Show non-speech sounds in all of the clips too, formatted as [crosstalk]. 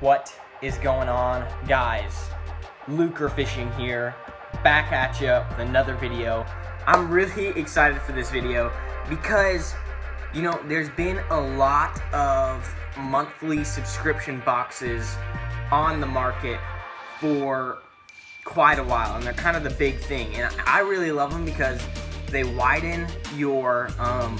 What is going on, guys? Luker Fishing here, back at you with another video. I'm really excited for this video because, you know, there's been a lot of monthly subscription boxes on the market for quite a while, and they're kind of the big thing. And I really love them because they widen your um,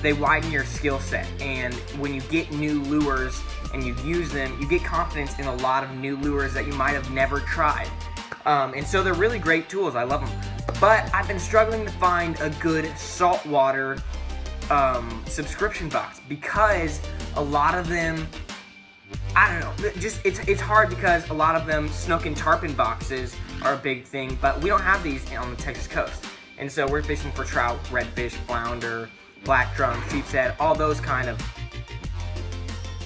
they widen your skill set. And when you get new lures and you use them, you get confidence in a lot of new lures that you might have never tried. Um, and so they're really great tools. I love them. But I've been struggling to find a good saltwater um, subscription box because a lot of them, I don't know, just it's it's hard because a lot of them snook and tarpon boxes are a big thing, but we don't have these on the Texas coast. And so we're fishing for trout, redfish, flounder, black drum, sheep's head, all those kind of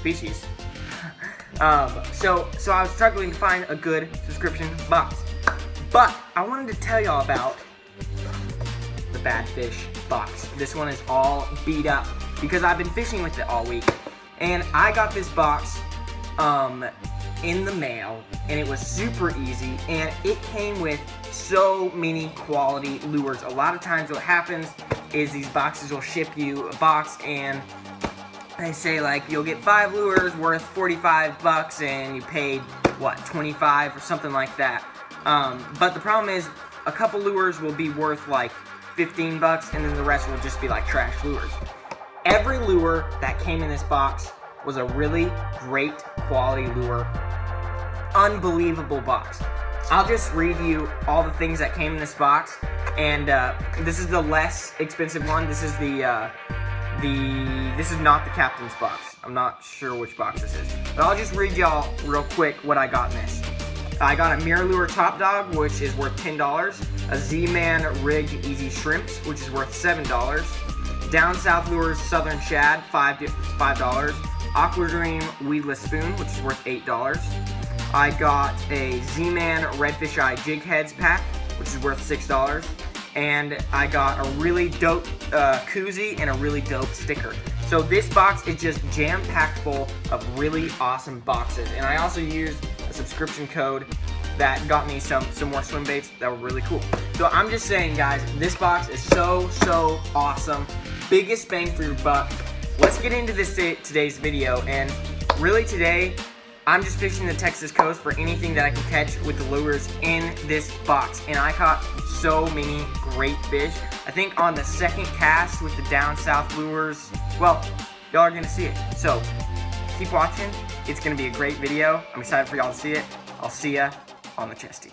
species. um, so, so I was struggling to find a good subscription box. But I wanted to tell y'all about the Badfish box. This one is all beat up because I've been fishing with it all week. And I got this box um, in the mail and it was super easy and it came with so many quality lures. A lot of times what happens is these boxes will ship you a box and they say like you'll get five lures worth 45 bucks and you paid what 25 or something like that. Um, but the problem is a couple lures will be worth like 15 bucks and then the rest will just be like trash lures. Every lure that came in this box was a really great quality lure. Unbelievable box. I'll just read you all the things that came in this box. And uh, this is the less expensive one. This is the, uh, the, this is not the captain's box. I'm not sure which box this is. But I'll just read y'all real quick what I got in this. I got a MirrOlure Top Dog, which is worth $10. A Z-Man Rigged Easy Shrimps, which is worth $7. Down South Lures Southern Shad, $5. $5. Aqua Dream Weedless Spoon, which is worth $8. I got a Z-Man Redfish Eye Jig Heads pack, which is worth $6. And I got a really dope uh, koozie and a really dope sticker. So this box is just jam-packed full of really awesome boxes. And I also used a subscription code that got me some, some more swim baits that were really cool. So I'm just saying, guys, this box is so, so awesome. Biggest bang for your buck. Let's get into this today's video. And really today, I'm just fishing the Texas coast for anything that I can catch with the lures in this box. And I caught so many great fish. I think on the second cast with the down south lures, well, y'all are gonna see it. So keep watching. It's gonna be a great video. I'm excited for y'all to see it. I'll see ya on the chesty.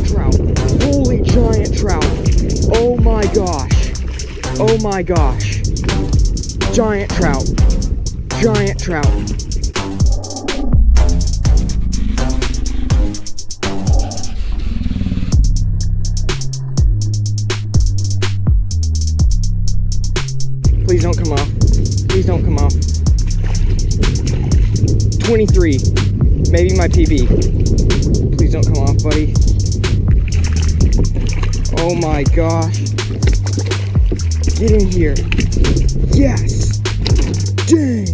Trout. Holy giant trout. Oh my gosh. Oh my gosh. Giant trout. Giant trout. Please don't come off. Please don't come off. 23. Maybe my PB. Please don't come off, buddy. Oh my gosh. Get in here. Yes. Dang.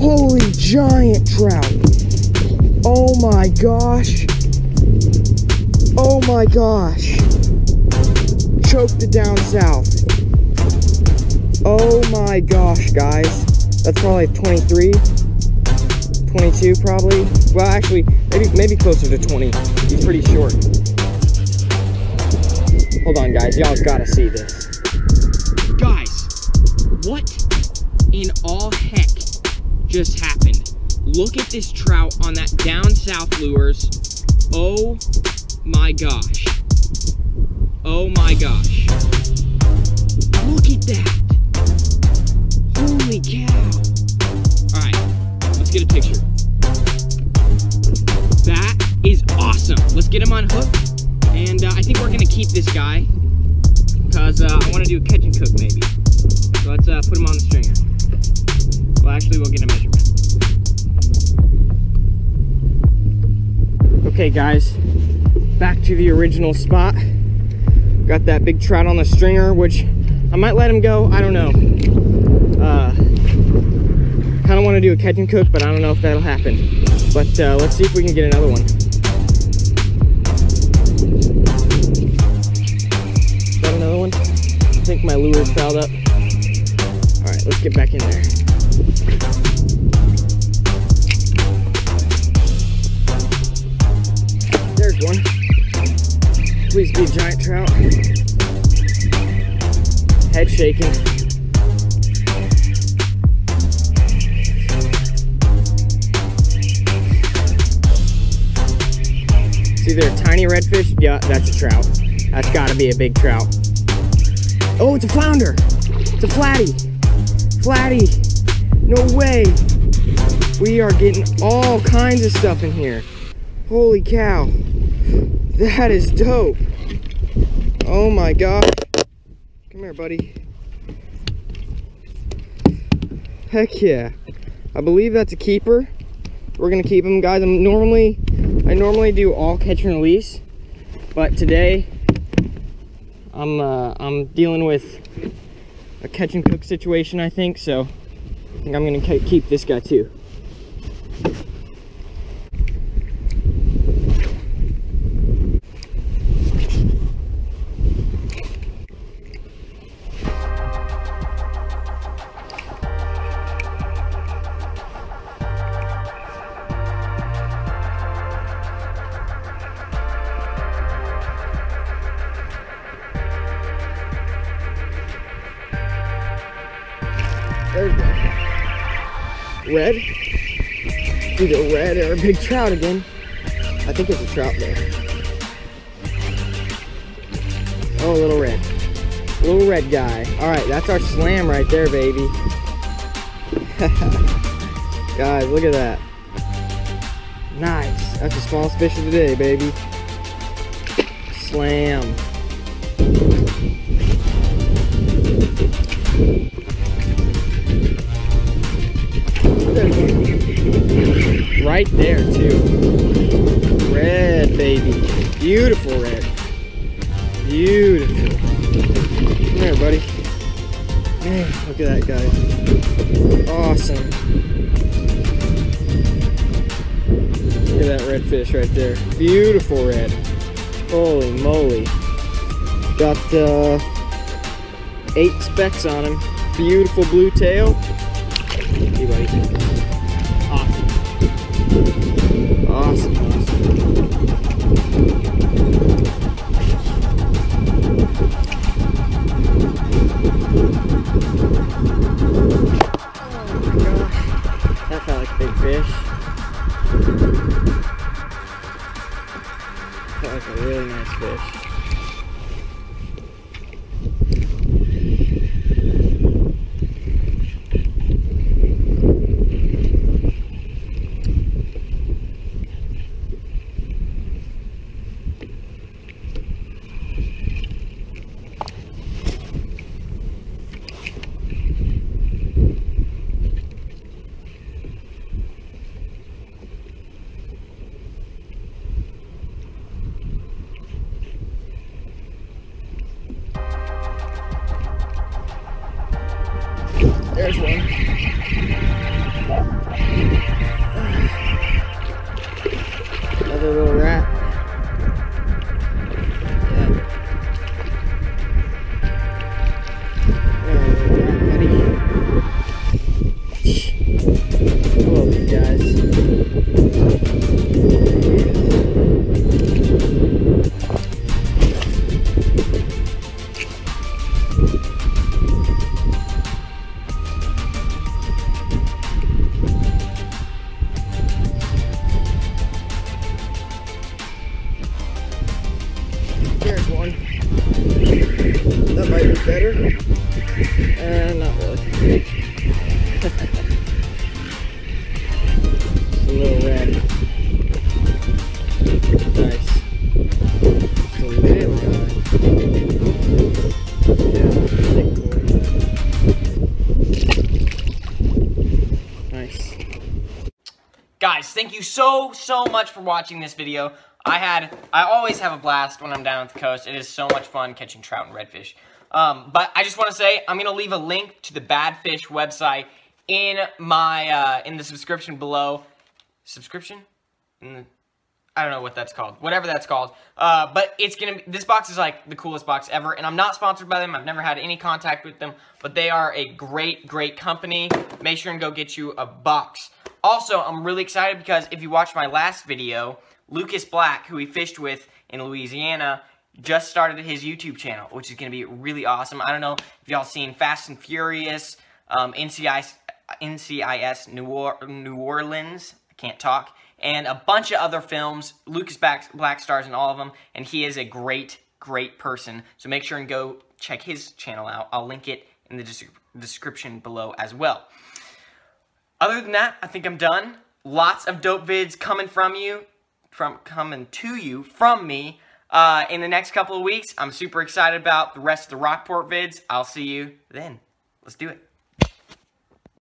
Holy giant trout. Oh my gosh. Oh my gosh. Choked it down south. Oh my gosh, guys. That's probably 23, 22 probably. Well, actually, maybe maybe closer to 20. He's pretty short. Hold on, guys. Y'all gotta see this. Guys, what in all heck just happened? Look at this trout on that down south lures. Oh my gosh. Oh my gosh. Look at that. Holy cow. All right, let's get a picture. That is awesome. Let's get him on hook. And uh, I think we're gonna keep this guy because uh, I wanna do a catch and cook maybe. So let's uh, put him on the stringer. Well, actually, we'll get a measurement. Okay, guys, back to the original spot. Got that big trout on the stringer, which I might let him go. I don't know. Uh, kind of want to do a catch and cook, but I don't know if that'll happen. But uh, let's see if we can get another one. I think my lure's fouled up. All right, let's get back in there. There's one. Please be a giant trout. Head shaking. See there, tiny redfish? Yeah, that's a trout. That's gotta be a big trout. Oh, it's a flounder. It's a flatty. Flatty. No way. We are getting all kinds of stuff in here. Holy cow. That is dope. Oh my god. Come here, buddy. Heck yeah. I believe that's a keeper. We're gonna keep him, guys. I'm normally, I normally do all catch and release, but today I'm, uh, I'm dealing with a catch and cook situation, I think. So I think I'm gonna keep this guy too. Red. Either red or a big trout again. I think it's a trout there. Oh, a little red. Little red guy. All right, that's our slam right there, baby. [laughs] Guys, look at that. Nice. That's the smallest fish of the day, baby. Slam. Right there, too. Red, baby. Beautiful red. Beautiful. Come here, buddy. Man, look at that guy. Awesome. Look at that red fish right there. Beautiful red. Holy moly. Got uh, eight specks on him. Beautiful blue tail. Hey, buddy. ハハハハ! You so, so much for watching this video. I had, I always have a blast when I'm down at the coast. It is so much fun catching trout and redfish. Um, but I just want to say, I'm going to leave a link to the Badfish website in my, uh, in the subscription below. Subscription? The, I don't know what that's called. Whatever that's called. Uh, but it's going to this box is like the coolest box ever. And I'm not sponsored by them. I've never had any contact with them. But they are a great, great company. Make sure and go get you a box. Also, I'm really excited because if you watched my last video, Lucas Black, who we fished with in Louisiana, just started his YouTube channel, which is going to be really awesome. I don't know if y'all seen Fast and Furious, um, NCIS, NCIS New, or New Orleans, I can't talk, and a bunch of other films. Lucas Black stars in all of them, and he is a great, great person. So make sure and go check his channel out. I'll link it in the description below as well. Other than that, I think I'm done. Lots of dope vids coming from you from coming to you from me uh, in the next couple of weeks. I'm super excited about the rest of the Rockport vids. I'll see you then. Let's do it.